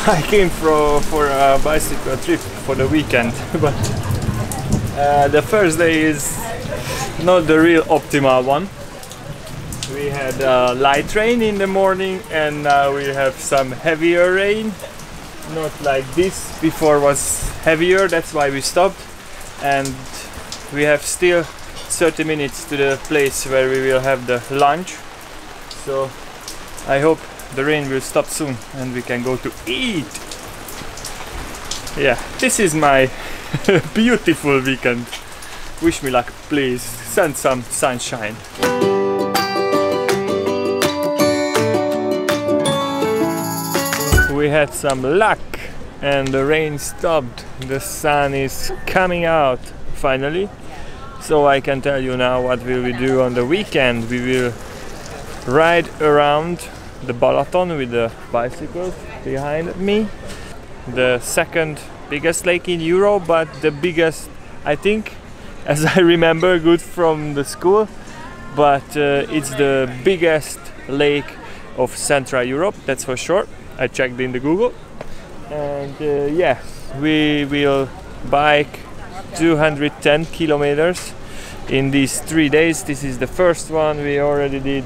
I came for, for a bicycle trip for the weekend, but uh, the first day is not the real optimal one. We had uh, light rain in the morning and now we have some heavier rain. Not like this, before was heavier, that's why we stopped. And we have still 30 minutes to the place where we will have the lunch. So I hope the rain will stop soon and we can go to eat. Yeah, this is my beautiful weekend. Wish me luck, please. Send some sunshine. We had some luck and the rain stopped. The sun is coming out finally. So I can tell you now what will we do on the weekend. We will ride around the Balaton with the bicycles behind me. The second biggest lake in Europe, but the biggest, I think, as I remember good from the school, but uh, it's the biggest lake of Central Europe, that's for sure. I checked in the Google. And uh, yeah, we will bike 210 kilometers in these three days. This is the first one we already did,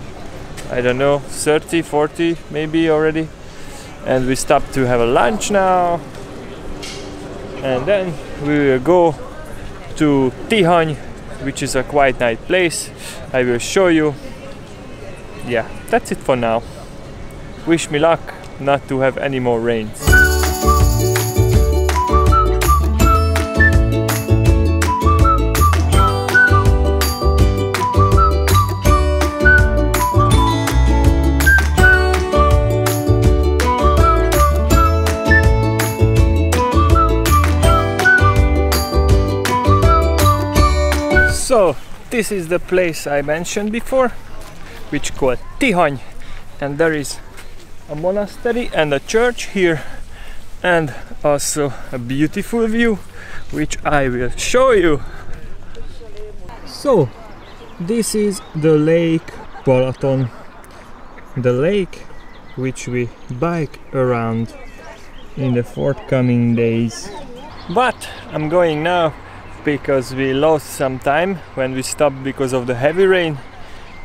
I don't know, 30, 40 maybe already. And we stopped to have a lunch now. And then we will go to Tihany, which is a quite nice place. I will show you. Yeah, that's it for now. Wish me luck not to have any more rains. So this is the place I mentioned before, which called Tihany, and there is a monastery and a church here, and also a beautiful view, which I will show you. So this is the lake Balaton, the lake which we bike around in the forthcoming days. But I'm going now because we lost some time when we stopped because of the heavy rain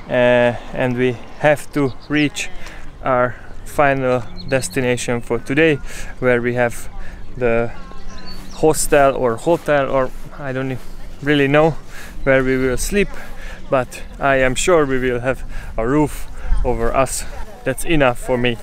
uh, and we have to reach our final destination for today where we have the hostel or hotel or I don't really know where we will sleep but I am sure we will have a roof over us. That's enough for me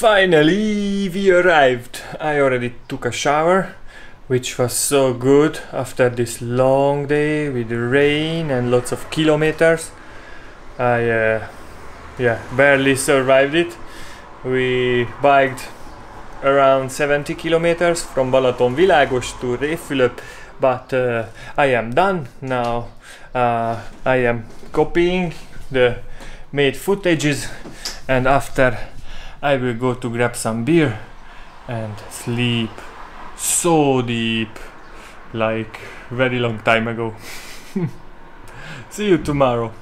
Finally, we arrived. I already took a shower, which was so good after this long day with rain and lots of kilometers. I, uh, yeah, barely survived it. We biked around 70 kilometers from Balatonvilágos to Révfülöp, but uh, I am done now. Uh, I am copying the made footages, and after I will go to grab some beer and sleep so deep like very long time ago. See you tomorrow.